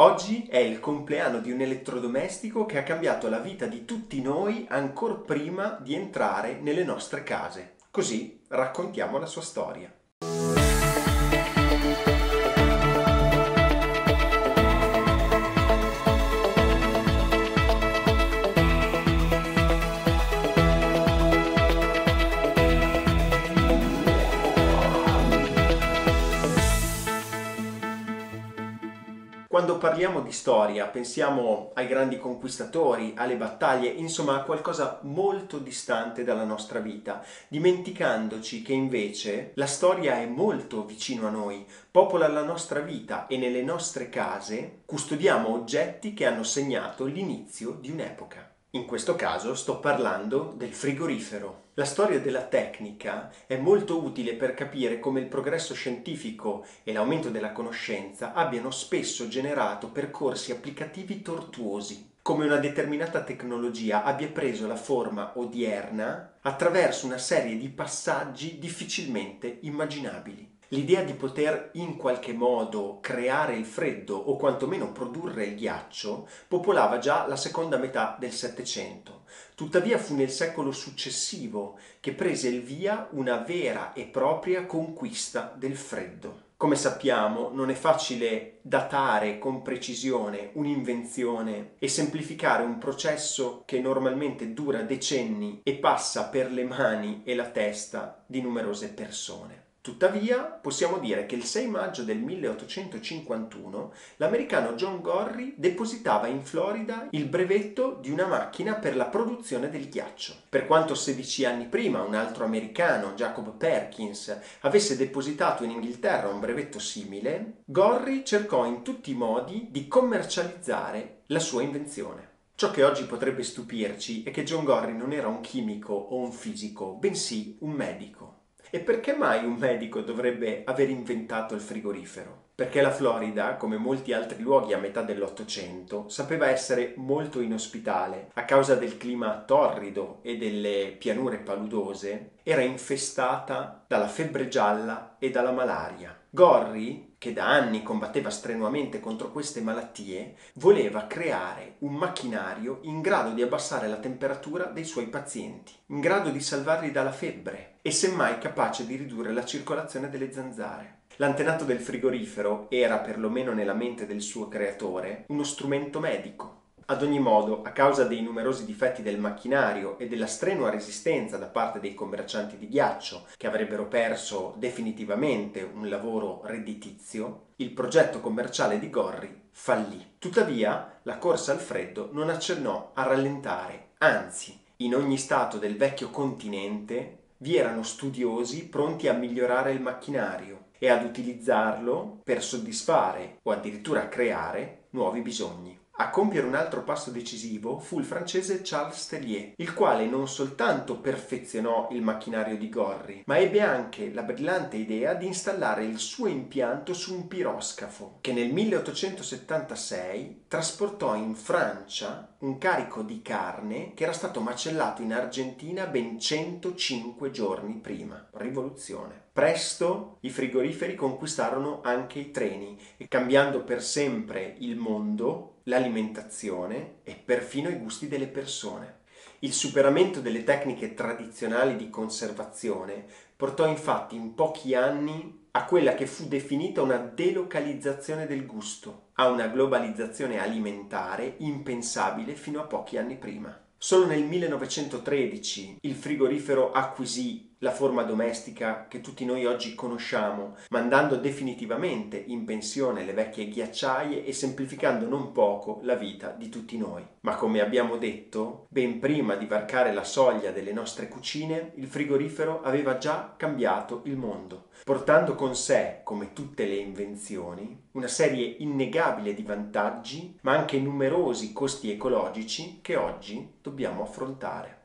Oggi è il compleanno di un elettrodomestico che ha cambiato la vita di tutti noi ancora prima di entrare nelle nostre case. Così raccontiamo la sua storia. Quando parliamo di storia pensiamo ai grandi conquistatori, alle battaglie, insomma a qualcosa molto distante dalla nostra vita, dimenticandoci che invece la storia è molto vicino a noi, popola la nostra vita e nelle nostre case custodiamo oggetti che hanno segnato l'inizio di un'epoca. In questo caso sto parlando del frigorifero. La storia della tecnica è molto utile per capire come il progresso scientifico e l'aumento della conoscenza abbiano spesso generato percorsi applicativi tortuosi, come una determinata tecnologia abbia preso la forma odierna attraverso una serie di passaggi difficilmente immaginabili. L'idea di poter in qualche modo creare il freddo o quantomeno produrre il ghiaccio popolava già la seconda metà del Settecento. Tuttavia fu nel secolo successivo che prese il via una vera e propria conquista del freddo. Come sappiamo, non è facile datare con precisione un'invenzione e semplificare un processo che normalmente dura decenni e passa per le mani e la testa di numerose persone. Tuttavia, possiamo dire che il 6 maggio del 1851 l'americano John Gorry depositava in Florida il brevetto di una macchina per la produzione del ghiaccio. Per quanto 16 anni prima un altro americano, Jacob Perkins, avesse depositato in Inghilterra un brevetto simile, Gorry cercò in tutti i modi di commercializzare la sua invenzione. Ciò che oggi potrebbe stupirci è che John Gorry non era un chimico o un fisico, bensì un medico. E perché mai un medico dovrebbe aver inventato il frigorifero? Perché la Florida, come molti altri luoghi a metà dell'Ottocento, sapeva essere molto inospitale. A causa del clima torrido e delle pianure paludose, era infestata dalla febbre gialla e dalla malaria. Gorry, che da anni combatteva strenuamente contro queste malattie, voleva creare un macchinario in grado di abbassare la temperatura dei suoi pazienti, in grado di salvarli dalla febbre e semmai capace di ridurre la circolazione delle zanzare. L'antenato del frigorifero era, perlomeno nella mente del suo creatore, uno strumento medico ad ogni modo, a causa dei numerosi difetti del macchinario e della strenua resistenza da parte dei commercianti di ghiaccio, che avrebbero perso definitivamente un lavoro redditizio, il progetto commerciale di Gorri fallì. Tuttavia, la corsa al freddo non accennò a rallentare, anzi, in ogni stato del vecchio continente vi erano studiosi pronti a migliorare il macchinario e ad utilizzarlo per soddisfare o addirittura creare nuovi bisogni. A compiere un altro passo decisivo fu il francese Charles Tellier, il quale non soltanto perfezionò il macchinario di Gorri, ma ebbe anche la brillante idea di installare il suo impianto su un piroscafo, che nel 1876 trasportò in Francia un carico di carne che era stato macellato in Argentina ben 105 giorni prima. Rivoluzione. Presto i frigoriferi conquistarono anche i treni cambiando per sempre il mondo, l'alimentazione e perfino i gusti delle persone. Il superamento delle tecniche tradizionali di conservazione portò infatti in pochi anni a quella che fu definita una delocalizzazione del gusto, a una globalizzazione alimentare impensabile fino a pochi anni prima. Solo nel 1913 il frigorifero acquisì la forma domestica che tutti noi oggi conosciamo, mandando definitivamente in pensione le vecchie ghiacciaie e semplificando non poco la vita di tutti noi. Ma come abbiamo detto, ben prima di varcare la soglia delle nostre cucine, il frigorifero aveva già cambiato il mondo, portando con sé, come tutte le invenzioni, una serie innegabile di vantaggi, ma anche numerosi costi ecologici che oggi dobbiamo affrontare.